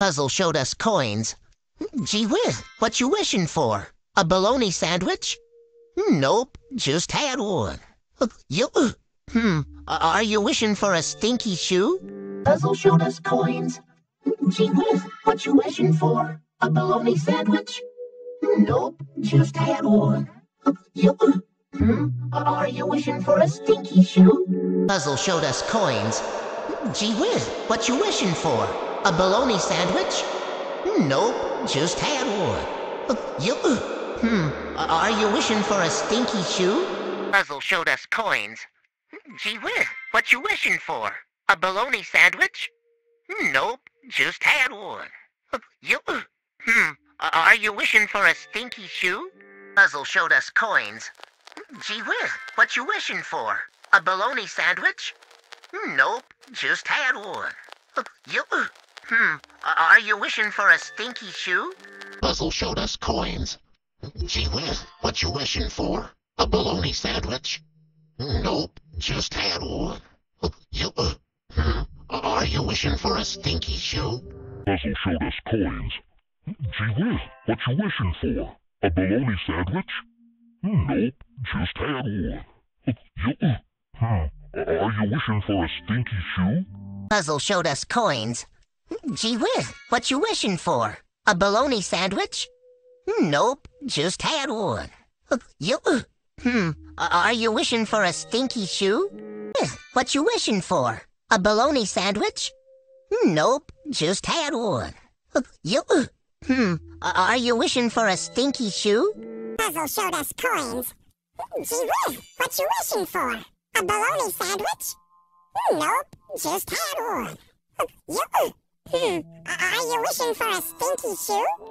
Puzzle showed us coins. Gee whiz, what you wishing for? A bologna sandwich? Nope, just had one. You, hmm, are you wishing for a stinky shoe? Puzzle showed us coins. Gee whiz, what you wishing for? A bologna sandwich? Nope, just had one. You, hmm, are you wishing for a stinky shoe? Puzzle showed us coins. Gee whiz, what you wishing for? A bologna sandwich? Nope, just had one. Uh, you, hmm, are you wishing for a stinky shoe? Puzzle showed us coins. Hmm, gee whiz, what you wishing for? A bologna sandwich? Nope, just had one. Uh, you, hmm, are you wishing for a stinky shoe? Puzzle showed us coins. Hmm, gee whiz, what you wishing for? A bologna sandwich? Nope, just had one. Uh, you, hmm, are you wishing for a stinky shoe? Puzzle showed us coins. Gee whiz, what you wishing for? A bologna sandwich? Nope, just had one. You, uh, hmm, are you wishing for a stinky shoe? Puzzle showed us coins. Gee whiz, what you wishing for? A bologna sandwich? Nope, just had one. You, uh, hmm, are you wishing for a stinky shoe? Puzzle showed us coins. Gee whiz, what you wishing for? A bologna sandwich? Nope, just had one. You, hmm, are you wishing for a stinky shoe? What you wishing for? A bologna sandwich? Nope, just had one. You, hmm, are you wishing for a stinky shoe? Puzzle showed us coins. Gee whiz, what you wishing for? A bologna sandwich? Nope, just had one. You, hmm, are you wishing for a stinky shoe?